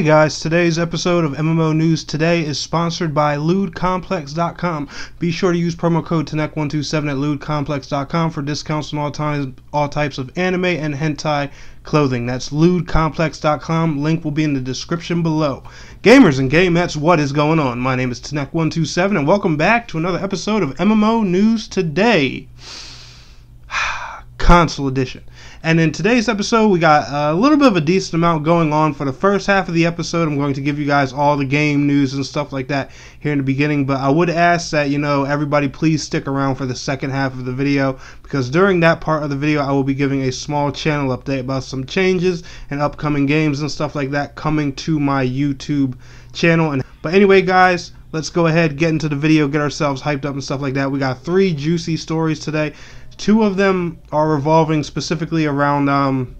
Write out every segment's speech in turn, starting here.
Hey guys, today's episode of MMO News Today is sponsored by LewdComplex.com. Be sure to use promo code TENNEK127 at LewdComplex.com for discounts on all, times, all types of anime and hentai clothing. That's LewdComplex.com. Link will be in the description below. Gamers and gamettes, what is going on? My name is TENNEK127 and welcome back to another episode of MMO News Today. Console Edition. And in today's episode, we got a little bit of a decent amount going on. For the first half of the episode, I'm going to give you guys all the game news and stuff like that here in the beginning. But I would ask that, you know, everybody please stick around for the second half of the video because during that part of the video, I will be giving a small channel update about some changes and upcoming games and stuff like that coming to my YouTube channel. And But anyway, guys, let's go ahead, get into the video, get ourselves hyped up and stuff like that. We got three juicy stories today. Two of them are revolving specifically around um,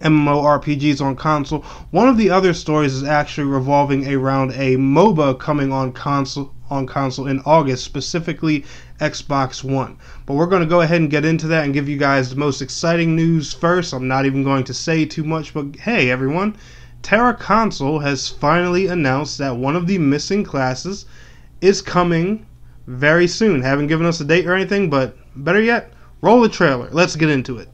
MMORPGs on console. One of the other stories is actually revolving around a MOBA coming on console on console in August, specifically Xbox One. But we're going to go ahead and get into that and give you guys the most exciting news first. I'm not even going to say too much, but hey everyone, TERA Console has finally announced that one of the missing classes is coming very soon. Haven't given us a date or anything, but better yet, Roll the trailer. Let's get into it.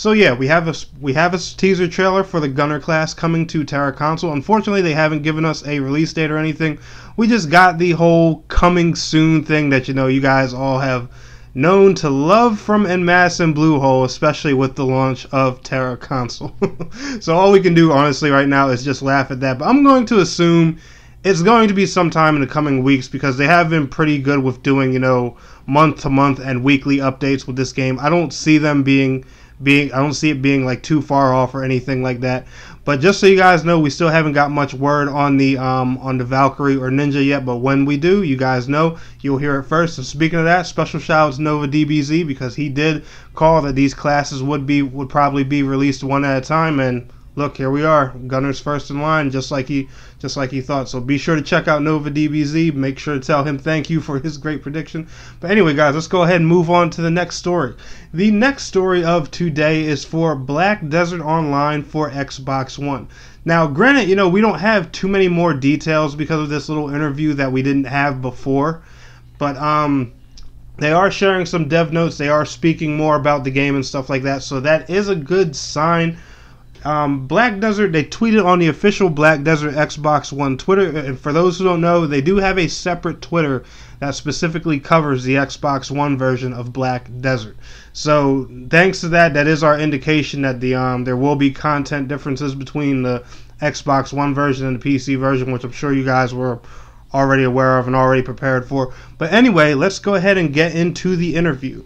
So yeah, we have a we have a teaser trailer for the Gunner class coming to TERA console. Unfortunately, they haven't given us a release date or anything. We just got the whole coming soon thing that you know you guys all have known to love from En Masse and Bluehole, especially with the launch of TERA console. so all we can do honestly right now is just laugh at that. But I'm going to assume it's going to be sometime in the coming weeks because they have been pretty good with doing, you know, month to month and weekly updates with this game. I don't see them being being I don't see it being like too far off or anything like that. But just so you guys know, we still haven't got much word on the um, on the Valkyrie or Ninja yet. But when we do, you guys know you'll hear it first. And speaking of that, special shout out to Nova DBZ because he did call that these classes would be would probably be released one at a time and look, here we are. Gunner's first in line, just like he just like he thought. So be sure to check out Nova DBZ. Make sure to tell him thank you for his great prediction. But anyway, guys, let's go ahead and move on to the next story. The next story of today is for Black Desert Online for Xbox One. Now, granted, you know, we don't have too many more details because of this little interview that we didn't have before. But um they are sharing some dev notes. They are speaking more about the game and stuff like that. So that is a good sign um, Black Desert, they tweeted on the official Black Desert Xbox One Twitter. And for those who don't know, they do have a separate Twitter that specifically covers the Xbox One version of Black Desert. So thanks to that, that is our indication that the um, there will be content differences between the Xbox One version and the PC version, which I'm sure you guys were already aware of and already prepared for. But anyway, let's go ahead and get into the interview.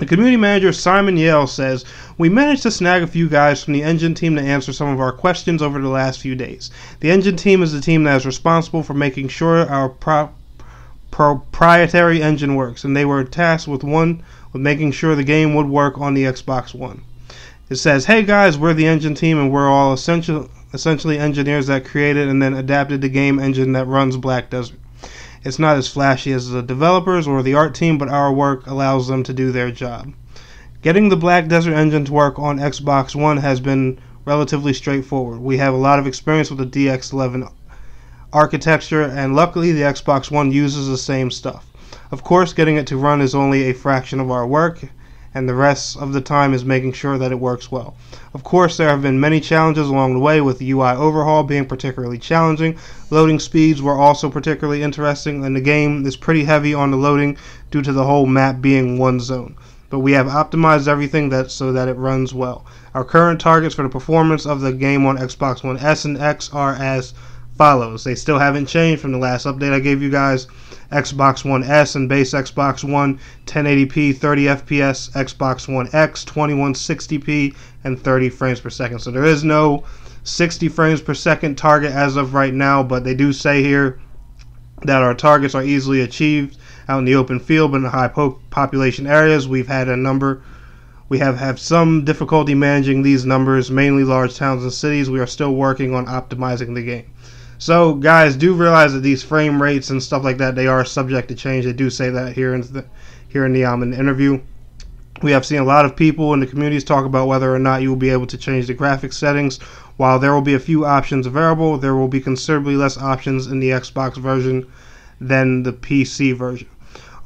The community manager Simon Yale says, We managed to snag a few guys from the engine team to answer some of our questions over the last few days. The engine team is the team that is responsible for making sure our pro- proprietary engine works, and they were tasked with one with making sure the game would work on the Xbox One. It says, Hey guys, we're the engine team, and we're all essential, essentially engineers that created and then adapted the game engine that runs Black Desert. It's not as flashy as the developers or the art team, but our work allows them to do their job. Getting the Black Desert engine to work on Xbox One has been relatively straightforward. We have a lot of experience with the DX11 architecture, and luckily the Xbox One uses the same stuff. Of course, getting it to run is only a fraction of our work, and the rest of the time is making sure that it works well. Of course, there have been many challenges along the way, with the UI overhaul being particularly challenging. Loading speeds were also particularly interesting, and the game is pretty heavy on the loading due to the whole map being one zone. But we have optimized everything that so that it runs well. Our current targets for the performance of the game on Xbox One S and X are as follows. They still haven't changed from the last update I gave you guys. Xbox One S and base Xbox One 1080p 30 FPS, Xbox One X 2160p and 30 frames per second. So there is no 60 frames per second target as of right now, but they do say here that our targets are easily achieved out in the open field, but in the high po- population areas, we've had a number. We have had some difficulty managing these numbers, mainly large towns and cities. We are still working on optimizing the game. So, guys, do realize that these frame rates and stuff like that they are subject to change. They do say that here in the here in the um in the interview. We have seen a lot of people in the communities talk about whether or not you will be able to change the graphics settings. While there will be a few options available, there will be considerably less options in the Xbox version than the PC version.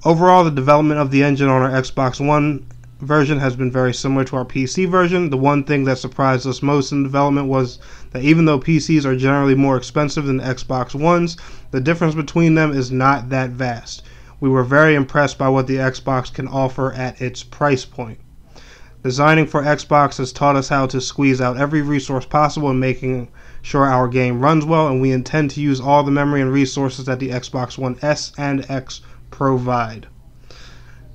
Overall, the development of the engine on our Xbox One version has been very similar to our PC version. The one thing that surprised us most in development was that even though PCs are generally more expensive than Xbox Ones, the difference between them is not that vast. We were very impressed by what the Xbox can offer at its price point. Designing for Xbox has taught us how to squeeze out every resource possible in making sure our game runs well, and we intend to use all the memory and resources that the Xbox One S and X provide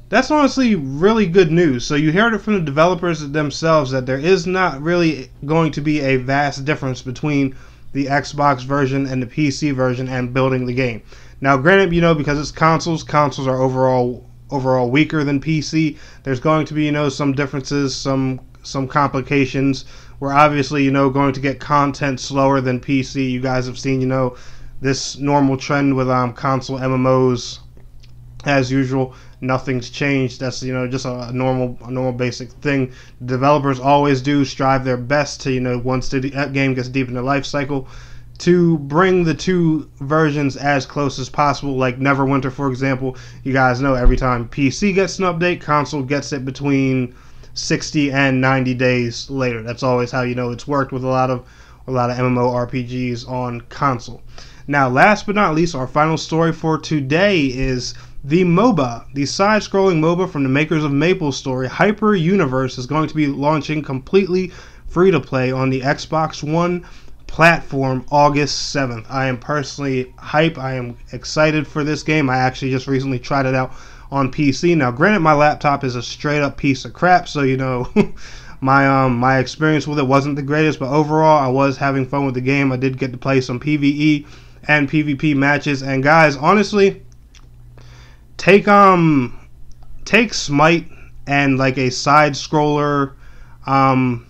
that's honestly really good news. So you heard it from the developers themselves that there is not really going to be a vast difference between the Xbox version and the PC version and building the game. Now, granted, you know because it's consoles, consoles are overall overall weaker than PC. There's going to be you know some differences, some some complications. We're obviously you know going to get content slower than PC. You guys have seen you know this normal trend with um console MMOs as usual nothing's changed. That's you know just a, normal, a normal basic thing. Developers always do strive their best to you know once the game gets deep in the life cycle to bring the two versions as close as possible. Like Neverwinter, for example, you guys know every time PC gets an update, console gets it between 60 and 90 days later. That's always how you know it's worked with a lot of a lot of MMORPGs on console. Now, last but not least, our final story for today is the MOBA, the side scrolling MOBA from the makers of Maple Story, Hyper Universe, is going to be launching completely free to play on the Xbox One platform August 7th. I am personally hype. I am excited for this game. I actually just recently tried it out on PC. Now, granted, my laptop is a straight up piece of crap, so you know. my um my experience with it wasn't the greatest, but overall I was having fun with the game. I did get to play some PvE and PvP matches, and guys, honestly, take um take Smite and like a side scroller um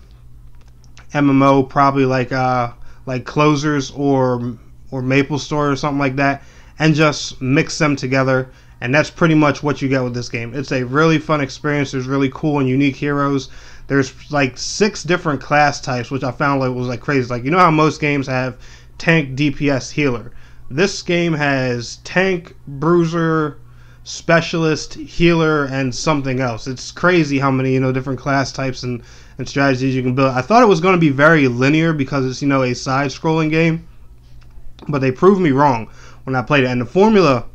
MMO probably like uh like Closers or or Maple Story or something like that and just mix them together and that's pretty much what you get with this game. It's a really fun experience. There's really cool and unique heroes. There's like six different class types, which I found like was like crazy. Like you know how most games have tank, DPS, healer. This game has tank, bruiser, specialist, healer, and something else. It's crazy how many you know different class types and, and strategies you can build. I thought it was going to be very linear because it's you know a side-scrolling game, but they proved me wrong when I played it. And the formula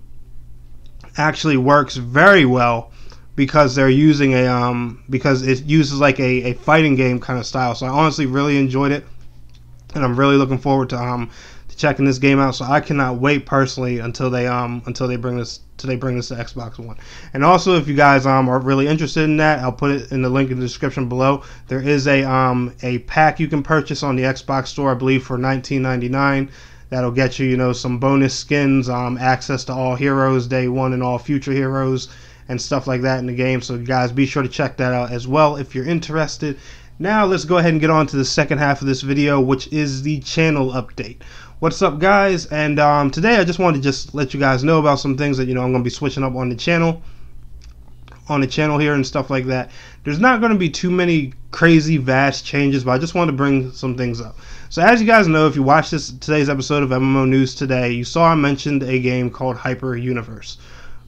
actually works very well because they're using a um because it uses like a, a fighting game kind of style. So I honestly really enjoyed it, and I'm really looking forward to um checking this game out. So I cannot wait personally until they um until they bring this until they bring this to Xbox One. And also, if you guys um are really interested in that, I'll put it in the link in the description below. There is a um a pack you can purchase on the Xbox Store, I believe, for 19.99. That'll get you, you know, some bonus skins, um, access to all heroes day one and all future heroes, and stuff like that in the game. So, guys, be sure to check that out as well if you're interested. Now, let's go ahead and get on to the second half of this video, which is the channel update. What's up, guys? And um, today I just wanted to just let you guys know about some things that you know I'm going to be switching up on the channel, on the channel here and stuff like that. There's not going to be too many crazy, vast changes, but I just wanted to bring some things up. So, as you guys know, if you watched this today's episode of MMO News today, you saw I mentioned a game called Hyper Universe.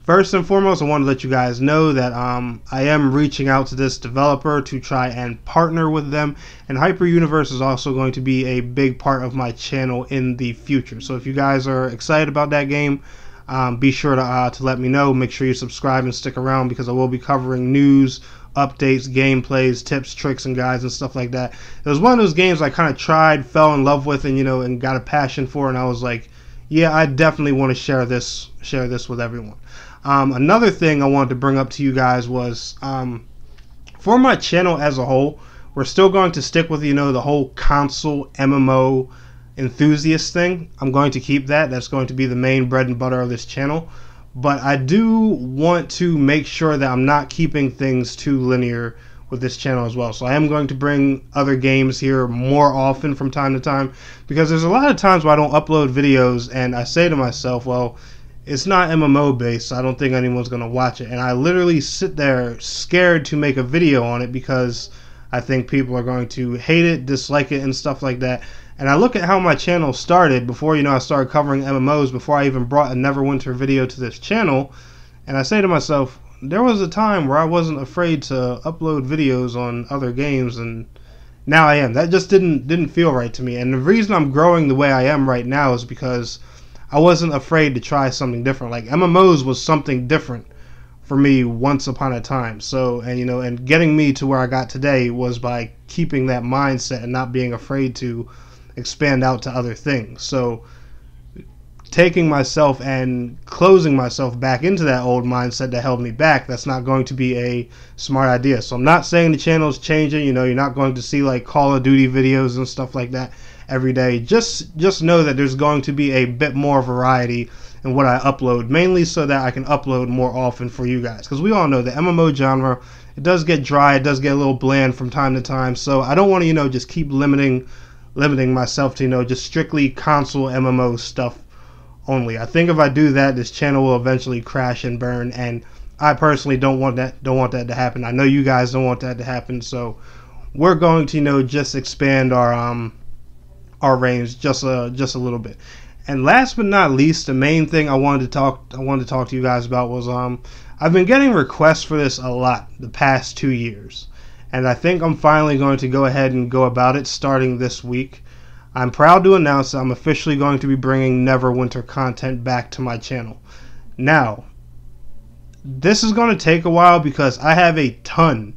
First and foremost, I want to let you guys know that um, I am reaching out to this developer to try and partner with them, and Hyper Universe is also going to be a big part of my channel in the future. So if you guys are excited about that game, um, be sure to, uh, to let me know. Make sure you subscribe and stick around because I will be covering news, updates, gameplays, tips, tricks, and guides and stuff like that. It was one of those games I kind of tried, fell in love with, and you know, and got a passion for, and I was like, yeah, I definitely want to share this, share this with everyone. Um, another thing I wanted to bring up to you guys was um, for my channel as a whole, we're still going to stick with you know the whole console MMO enthusiast thing. I'm going to keep that. That's going to be the main bread and butter of this channel. But I do want to make sure that I'm not keeping things too linear with this channel as well. So I am going to bring other games here more often from time to time because there's a lot of times where I don't upload videos and I say to myself, well, it's not MMO based, so I don't think anyone's going to watch it. And I literally sit there scared to make a video on it because I think people are going to hate it, dislike it, and stuff like that. And I look at how my channel started before you know I started covering MMOs, before I even brought a Neverwinter video to this channel, and I say to myself, there was a time where I wasn't afraid to upload videos on other games, and now I am. That just didn't didn't feel right to me. And the reason I'm growing the way I am right now is because I wasn't afraid to try something different. Like MMOs was something different for me once upon a time. So, and you know, and getting me to where I got today was by keeping that mindset and not being afraid to expand out to other things. So, taking myself and closing myself back into that old mindset that held me back, that's not going to be a smart idea. So, I'm not saying the channel is changing. You know, you're not going to see like Call of Duty videos and stuff like that every day. Just just know that there's going to be a bit more variety in what I upload, mainly so that I can upload more often for you guys. Because we all know the MMO genre, it does get dry, it does get a little bland from time to time. So I don't want to, you know, just keep limiting limiting myself to, you know, just strictly console MMO stuff only. I think if I do that, this channel will eventually crash and burn and I personally don't want that don't want that to happen. I know you guys don't want that to happen, so we're going to, you know, just expand our um our range just a just a little bit. And last but not least, the main thing I wanted to talk I wanted to talk to you guys about was um I've been getting requests for this a lot the past two years, and I think I'm finally going to go ahead and go about it starting this week. I'm proud to announce that I'm officially going to be bringing Neverwinter content back to my channel. Now, this is going to take a while because I have a ton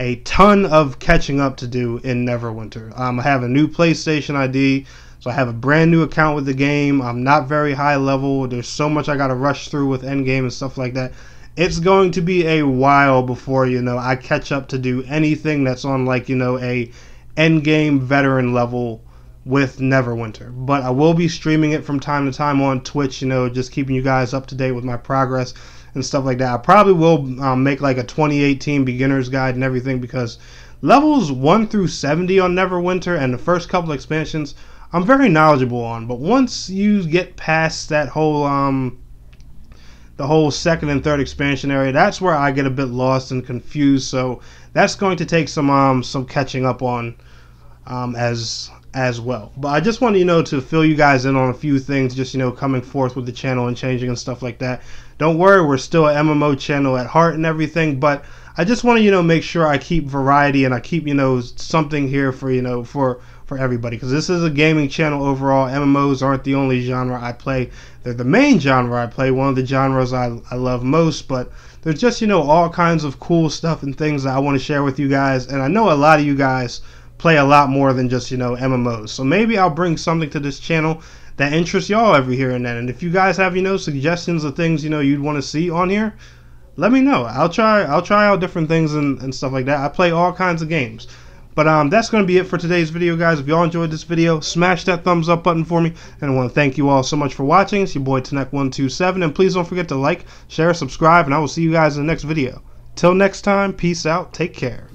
a ton of catching up to do in Neverwinter. Um, I have a new PlayStation ID, so I have a brand new account with the game. I'm not very high level. There's so much I got to rush through with Endgame and stuff like that. It's going to be a while before you know I catch up to do anything that's on like you know a Endgame veteran level with Neverwinter. But I will be streaming it from time to time on Twitch. You know, just keeping you guys up to date with my progress and stuff like that. I probably will um, make like a 2018 beginner's guide and everything because levels 1 through 70 on Neverwinter and the first couple expansions I'm very knowledgeable on. But once you get past that whole um the whole second and third expansion area, that's where I get a bit lost and confused. So that's going to take some um some catching up on um as as well. But I just want you know to fill you guys in on a few things, just you know coming forth with the channel and changing and stuff like that. Don't worry, we're still an MMO channel at heart and everything, but I just want to you know make sure I keep variety and I keep you know something here for you know for for everybody because this is a gaming channel overall. MMOs aren't the only genre I play; they're the main genre I play. One of the genres I I love most, but there's just you know all kinds of cool stuff and things that I want to share with you guys, and I know a lot of you guys play a lot more than just you know MMOs. So maybe I'll bring something to this channel that interests y'all every here and then. And if you guys have you know suggestions of things you know you'd want to see on here, let me know. I'll try I'll try out different things and, and stuff like that. I play all kinds of games. But um, that's going to be it for today's video, guys. If y'all enjoyed this video, smash that thumbs up button for me. And I want to thank you all so much for watching. It's your boy Tennek127. And please don't forget to like, share, subscribe, and I will see you guys in the next video. Till next time, peace out. Take care.